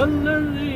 الذي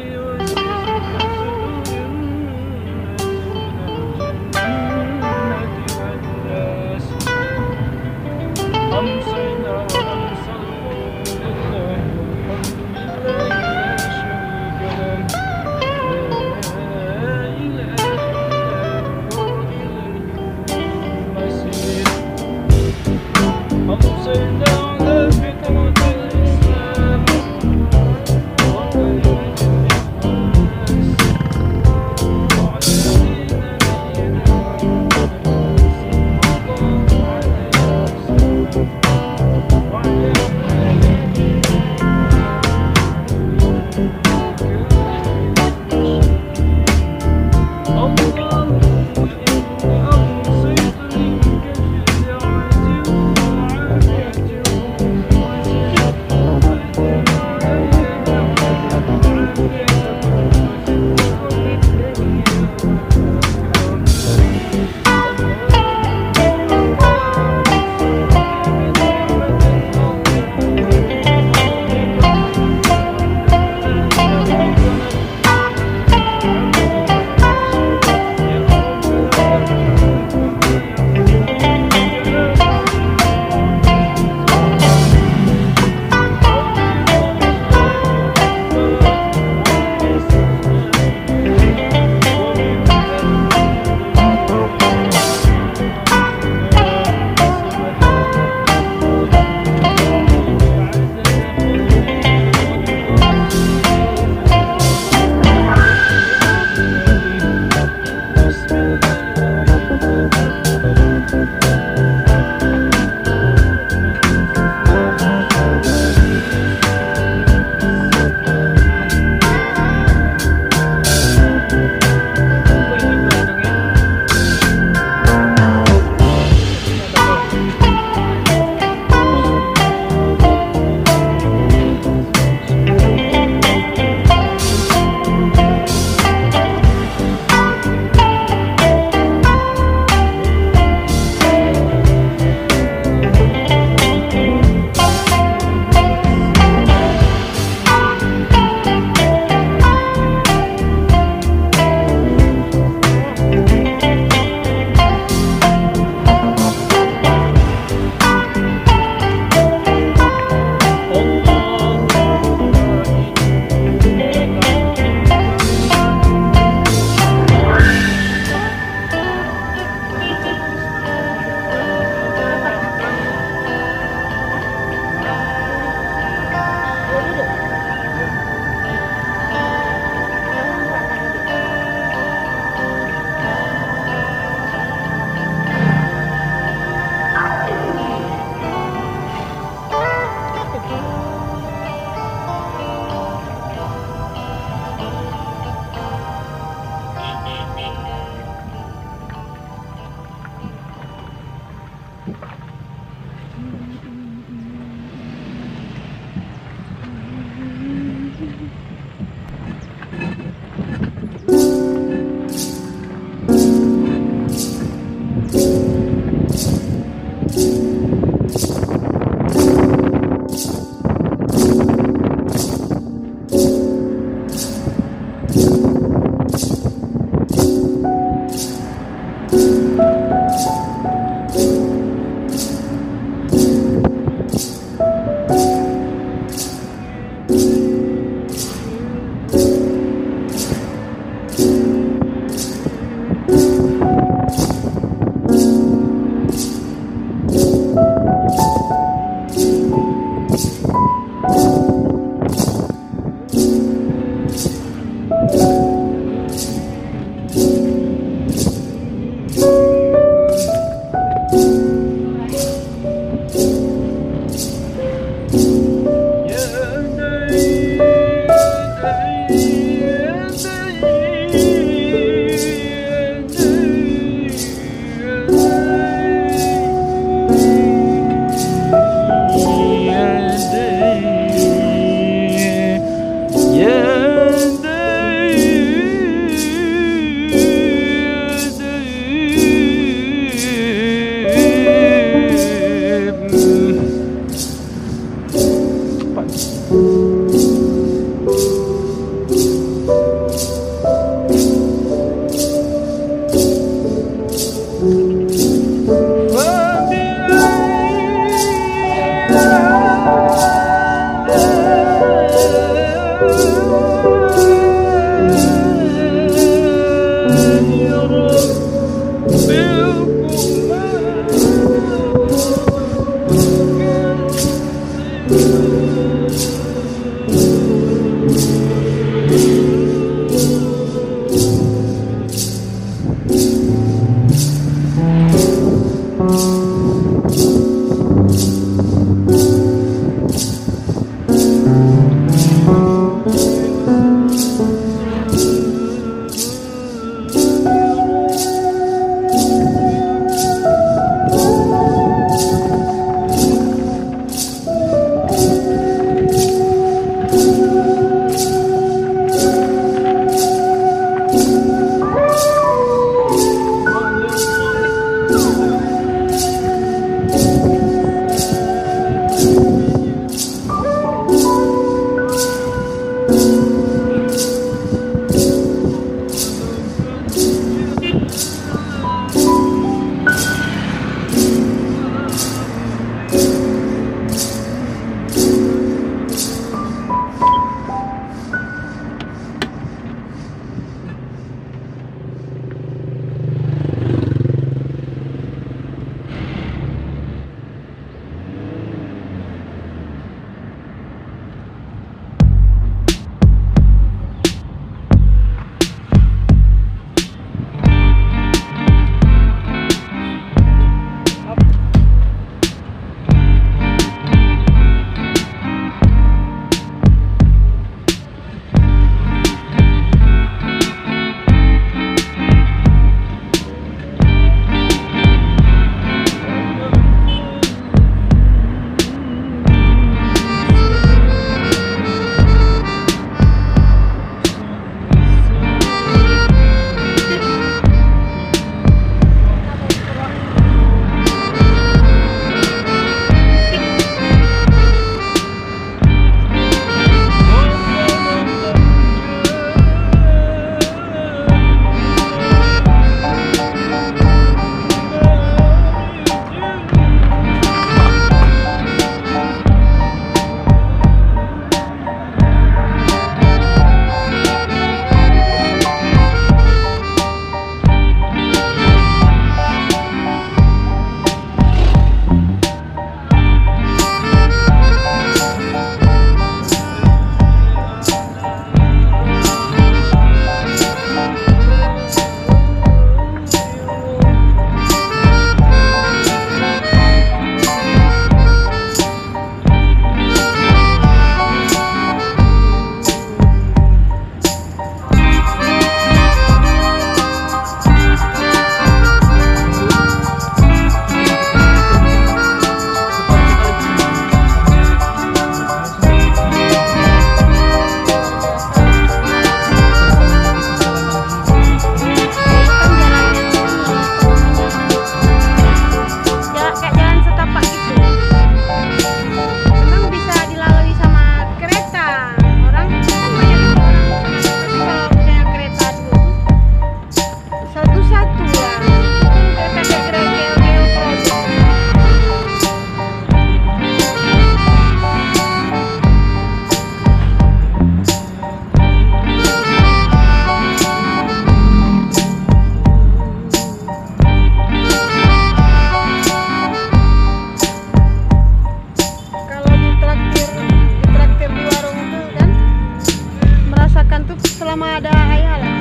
pertama ada ayah lah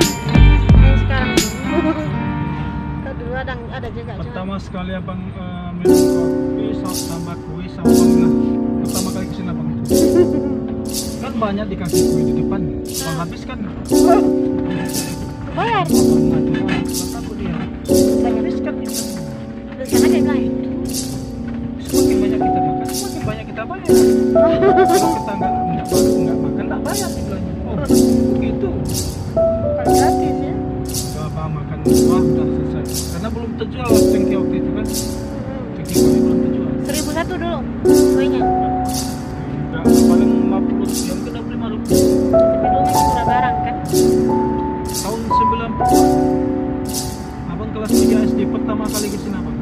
yang sekarang dulu ada ada juga Pertama sekali abang eh, minum kopi sama tambah kue sama bang pertama kali ke sini abang itu. kan banyak dikasih kue di depan. Habis kan bayar abang nggak cuma kata aku dia. Habis kan itu. dia bilang Semakin banyak kita makan, semakin banyak kita bayar. Kalau kita nggak nggak makan, nggak bayar terjual cengkeh waktu itu kan. Cengkeh kue belum terjual. seribu satu dulu kuenya Enggak, paling 50 yang kena 5 rupiah. tapi dulu masih barang kan tahun 90 abang kelas 3 SD pertama kali ke sini abang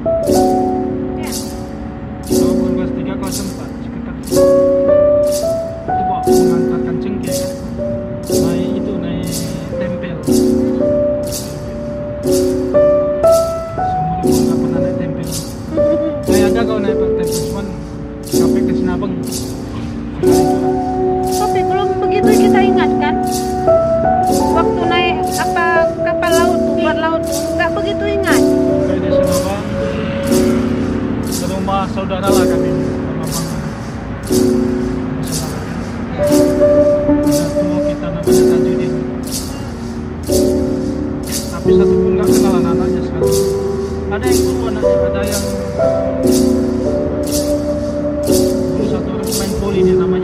Соединенным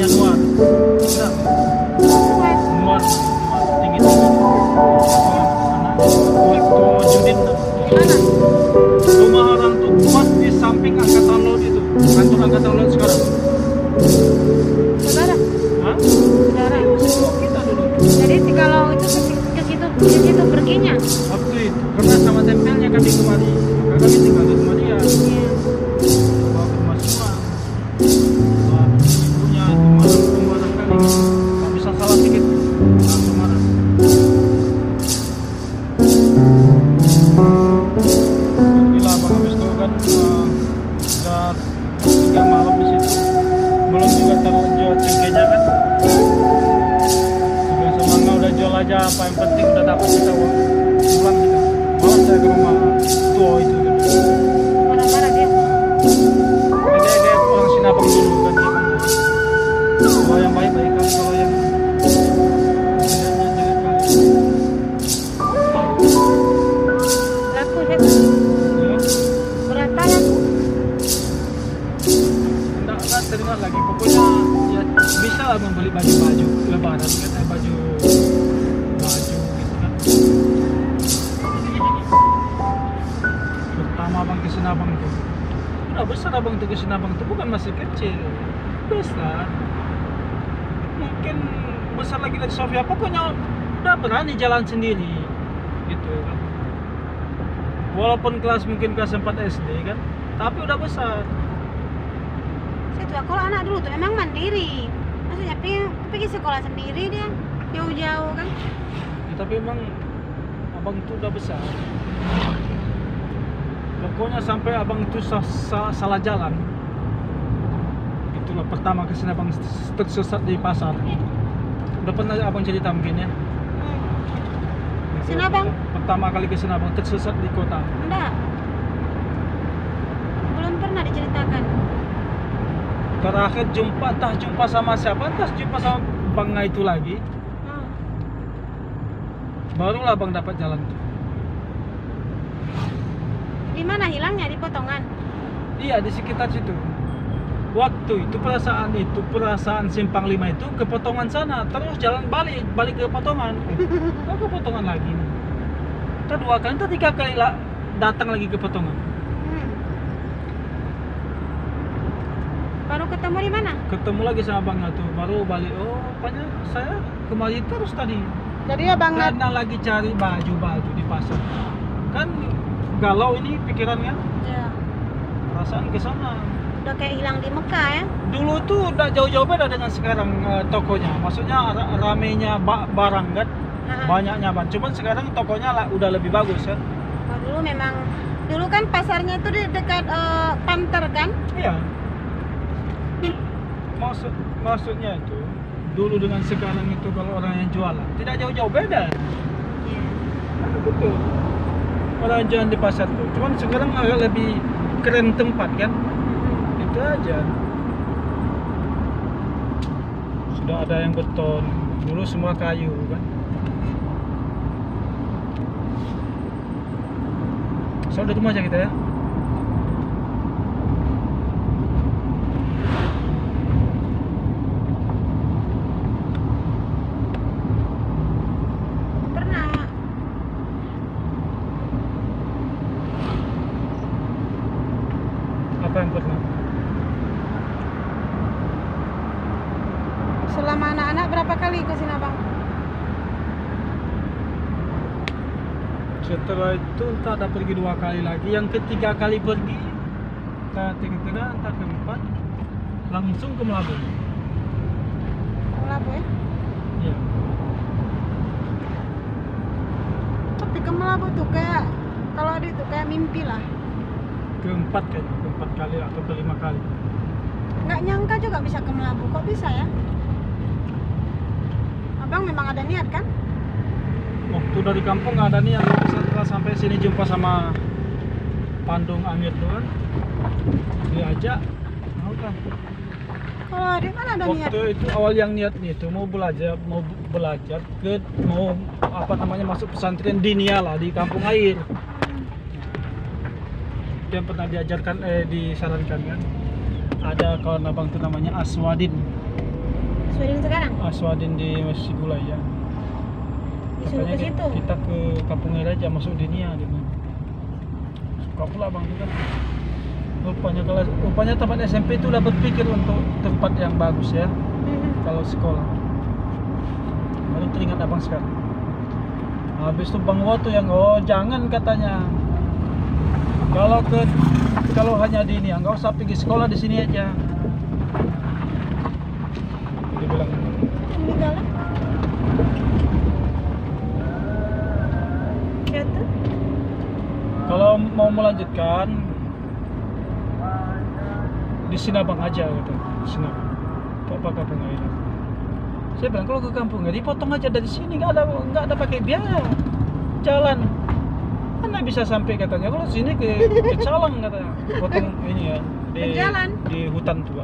udah apa yang penting udah dapat kita uang. Pulang kita. Malam saya ke rumah tua itu. Kan marah-marah dia dia dia orang sinabang dulu kan dia. Kalau yang baik baik kan kalau yang ya ya terima lagi. Pokoknya ya bisa lah membeli baju baju lebaran kan udah besar abang tuh ke Sinabang tuh bukan masih kecil. Besar. Mungkin besar lagi dari Sofia. Pokoknya udah berani jalan sendiri. Gitu. Kan walaupun kelas mungkin kelas 4 SD kan. Tapi udah besar. Saya tua kalau anak dulu tuh emang mandiri. Maksudnya pergi, pergi sekolah sendiri dia. Jauh-jauh kan. Ya, tapi emang abang itu udah besar pokoknya sampai abang itu sa- sa- salah jalan. Itulah pertama ke sini abang tersesat di pasar. Udah pernah abang cerita mungkin ya? Itu Sinabang? pertama kali ke sini abang tersesat di kota. Enggak. Belum pernah diceritakan. Terakhir jumpa entah jumpa sama siapa entah jumpa sama bang itu lagi. Hmm. barulah abang dapat jalan tuh di mana hilangnya di potongan Iya di sekitar situ. Waktu itu perasaan itu perasaan simpang lima itu ke potongan sana terus jalan balik balik ke potongan. Kok ke potongan lagi? Kita dua kali, kita tiga kali lah datang lagi ke potongan. Hmm. baru ketemu di mana Ketemu lagi sama bang tuh baru balik. Oh, rupanya saya kemari terus tadi. jadi abang Nat Karena lagi cari baju baju di pasar. Kan galau ini pikiran kan? ya, Perasaan ke sana. udah kayak hilang di Mekah ya? Dulu tuh udah jauh-jauh beda dengan sekarang eh, tokonya. Maksudnya ra- ramenya ba- barang kan? Ha-ha. banyaknya bang cuman sekarang tokonya lah udah lebih bagus kan? Oh, dulu memang dulu kan pasarnya itu di dekat eh, Panter kan? Iya. Maksud maksudnya itu dulu dengan sekarang itu kalau orang yang jualan tidak jauh-jauh beda. Iya. betul orang yang jualan di pasar tuh. Cuman sekarang agak lebih keren tempat kan? Itu aja. Sudah ada yang beton. Dulu semua kayu kan? So di rumah aja kita ya Pernah. apa yang pernah Selama anak-anak berapa kali ke sini abang? setelah itu entah ada pergi dua kali lagi yang ketiga kali pergi entah ketiga entah keempat langsung ke Melabu Melabu ya? ya Tapi ke Melabu tuh kayak kalau ada itu kayak mimpi lah. keempat kayaknya keempat kali atau kelima kali Nggak nyangka juga bisa ke Melabu. Kok bisa ya? Abang memang ada niat kan? Waktu dari kampung nggak ada nih yang setelah sampai sini jumpa sama Pandung Amir kan diajak mau kan Kalau adik mana ada niat? waktu itu awal yang niat nih itu mau belajar mau belajar ke mau apa namanya masuk pesantren dinia lah di kampung air. Yang pernah diajarkan eh disarankan kan? Ada kawan abang tuh namanya Aswadin. Sweden sekarang? Aswadin di Masjid Gulai ya Disuruh ke situ. kita ke kampung air aja masuk dinia dia bilang. suka pula bang itu kan rupanya kalau rupanya tempat SMP itu udah berpikir untuk tempat yang bagus ya Mhm. kalau sekolah baru teringat abang sekarang habis itu bang tuh yang oh jangan katanya kalau ke kalau hanya di ini nggak usah pergi sekolah di sini aja dia bilang Meninggal lah. Ya tuh. kalau mau melanjutkan di Sinabang aja gitu. Sinabang apa kampung air saya bilang kalau ke kampung ya dipotong aja dari sini nggak ada nggak ada pakai biaya. Jalan. Anda bisa sampai katanya. Kalau sini ke, ke Calang katanya. Potong ini ya di, di hutan tua.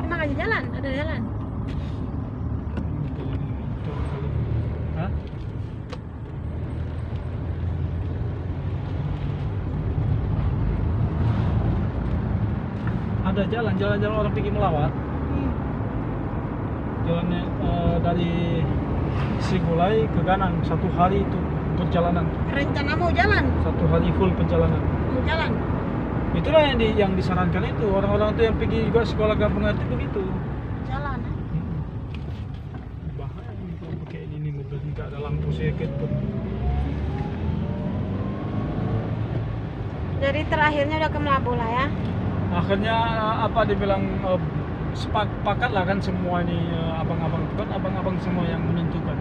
Emang aja jalan, ada jalan. Ada jalan jalan-jalan orang pergi melawat jalannya eh, dari Sigulai ke Ganang satu hari itu perjalanan Rencana mau jalan, satu hari full perjalanan mau jalan. itulah yang di, yang disarankan itu orang-orang itu yang pergi juga sekolah kampung itu begitu Jalan. eh. bahaya ini kalau pakai ini mobil nggak ada lampu sedikit pun Jadi terakhirnya udah ke Melabu lah ya. Akhirnya eh, apa dibilang eh, sepakat lah kan semua ini eh, abang-abang kan abang-abang semua yang menentukan.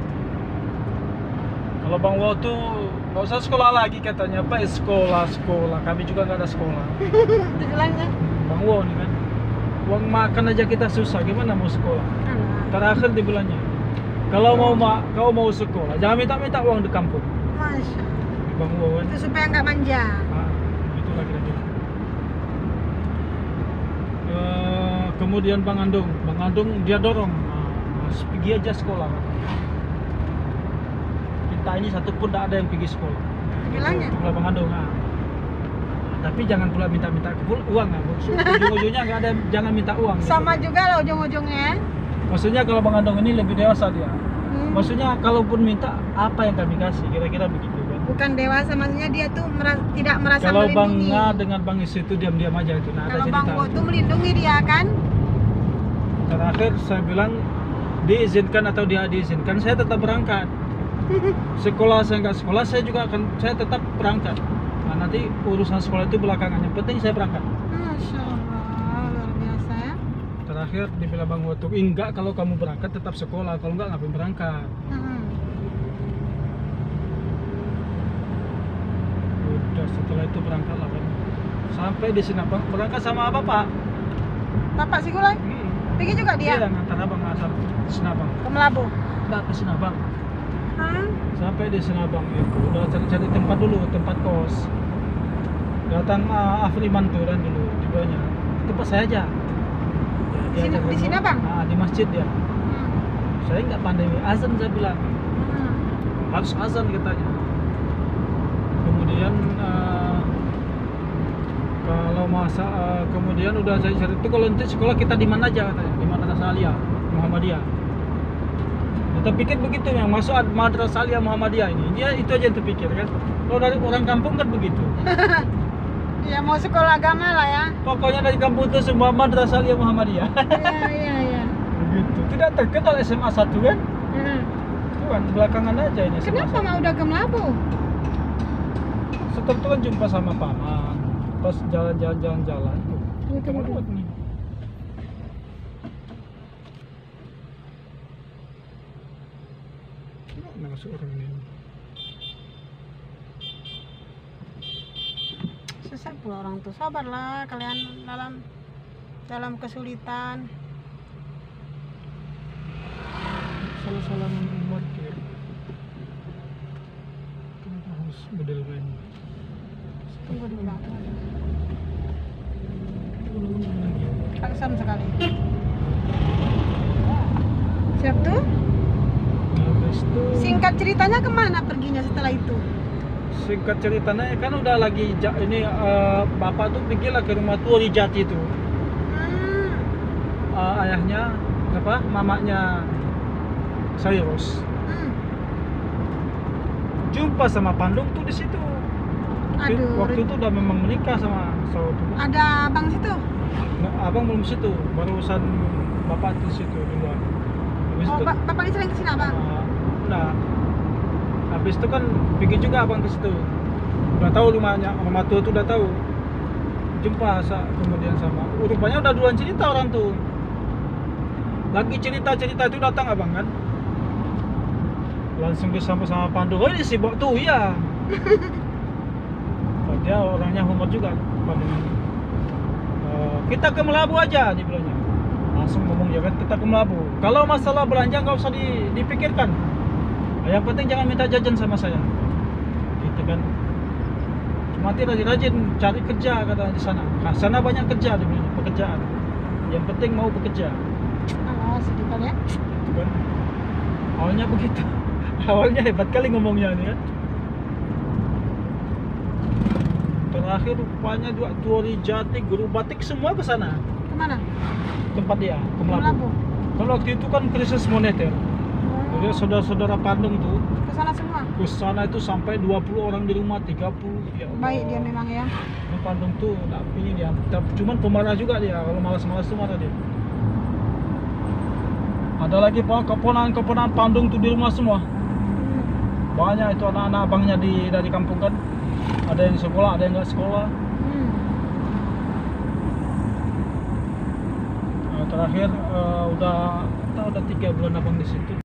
Kalau bang Wo tuh nggak usah sekolah lagi katanya apa sekolah sekolah. Kami juga nggak ada sekolah. Itu bilangnya. bang Wo nih kan. Uang makan aja kita susah gimana mau sekolah? Terakhir dibilangnya kalau mau ma kau mau sekolah jangan minta-minta uang di kampung. Masya. bang Wo kan. Itu supaya nggak manja. Ah, itulah kira-kira. Eh, kemudian Bang Andung, Bang Andung dia dorong, ah, Mas pergi aja sekolah. Kita ini satu pun tidak ada yang pergi sekolah. Bilangnya? Itu Bang Andung. ah. Tapi jangan pula minta-minta uang ah. Ujung-ujungnya nggak ada, jangan minta uang. gitu. Sama juga lah ujung-ujungnya. Maksudnya kalau Bang Andung ini lebih dewasa dia. Hmm. Maksudnya kalaupun minta apa yang kami kasih, kira-kira begitu. Bukan dewasa, maksudnya dia tuh mera- tidak merasa Kalau Bang melindungi. Nga dengan Bang Is itu diam-diam aja itu. Nah, ada Kalau Bang. Wo tuh melindungi dia kan. terakhir saya bilang diizinkan atau dia diizinkan saya tetap berangkat sekolah saya nggak sekolah saya juga akan saya tetap berangkat nah, nanti urusan sekolah itu belakangan yang penting saya berangkat Masya Allah, luar biasa ya. terakhir dibilang bang Wotuk enggak kalau kamu berangkat tetap sekolah kalau enggak ngapain berangkat Hmm. udah setelah itu berangkat lah kan sampai di sini bang berangkat sama apa pak Bapak sih gulai? Hmm. Pergi juga Dia dia ngantar abang asal Senabang. ke Melabu. Enggak ke Senabang. Hah? Sampai di Senabang itu udah cari-cari tempat dulu, tempat kos. Datang uh, Afriman tuh dan dulu di bawahnya. Tempat saya aja. Di sini- di ngomong. Senabang? Ah, di masjid ya. Hmm. Saya nggak pandai azan saya bilang. Hmm. harus azan katanya kemudian eh, kalau masa eh, kemudian udah saya cari itu kalau nanti sekolah kita di mana aja katanya di madrasah Aliyah Muhammadiyah kita pikir begitu yang masuk ad- madrasah Aliyah Muhammadiyah ini dia itu aja yang terpikir kan kalau dari orang kampung kan begitu Ya mau sekolah agama lah ya. pokoknya dari kampung itu semua madrasah Aliyah Muhammadiyah Iya iya iya. begitu tidak terkenal SMA 1 kan Hmm. itu kan belakangan aja ini Kenapa 1. mau udah ke Melabu? Setelah itu kan jumpa sama paman pas jalan-jalan jalan-jalan tuh. Iya, kita betul, lewat nih? Mana masuk orang ini? Susah pula orang tuh. Sabarlah kalian dalam dalam kesulitan. salah-salah umat ya kenapa harus model begini Tunggu di belakang. lagi Klakson sekali. Siap tuh? habis itu Singkat ceritanya ke mana perginya setelah itu? singkat ceritanya kan udah lagi ini eh, bapak tuh pergilah ke rumah tua di Jati itu Hmm. Eh, ayahnya apa mamanya Sayros Hmm. jumpa sama Pandung tuh di situ. Aduh. Waktu itu udah memang menikah sama tuh. Ada abang situ? Nah, abang belum situ, barusan bapak tuh situ duluan. Habis Oh, itu, ba bapaknya sering ke sini abang? uh. Habis itu kan pergi juga abang ke situ. Udah tahu rumahnya, rumah tua tuh udah tahu. Jumpa sa kemudian sama. Oh, rupanya udah duluan cerita orang tuh. Lagi cerita-cerita itu datang abang kan. Langsung disambut sama Pandu. Oh ini si Bok tuh ya. Oh, dia orangnya humor juga Pandu. Eh, kita ke Melabu aja dibilangnya. Langsung ngomong ya kan kita ke Melabu. Kalau masalah belanja nggak usah di- dipikirkan. Yang penting jangan minta jajan sama saya. Gitu kan. Mati rajin-rajin cari kerja kata di sana. Nah, sana banyak kerja dibilangnya, pekerjaan. Yang penting mau bekerja. Alah, sedih kali ya. Gitu kan. Awalnya begitu. Awalnya hebat kali ngomongnya nih kan. Terakhir rupanya dua Tuori Jati, Guru Batik semua ke sana Ke mana? tempat dia ke. Melabu. Kalau waktu itu kan krisis moneter. Jadi saudara-saudara Pandung tuh Ke sana semua. ke sana itu sampai 20 orang di rumah 30 ya Allah. Baik dia memang ya. Ini Pandung tuh nggak ini dia Tapi cuman pemarah juga dia kalau malas-malas tuh marah dia ada lagi pak keponakan-keponakan Pandung tuh di rumah semua Hmm. banyak itu anak-anak abangnya di dari kampung kan ada yang sekolah ada yang nggak sekolah Hmm. Nah, terakhir eh, udah kita udah tiga bulan abang di situ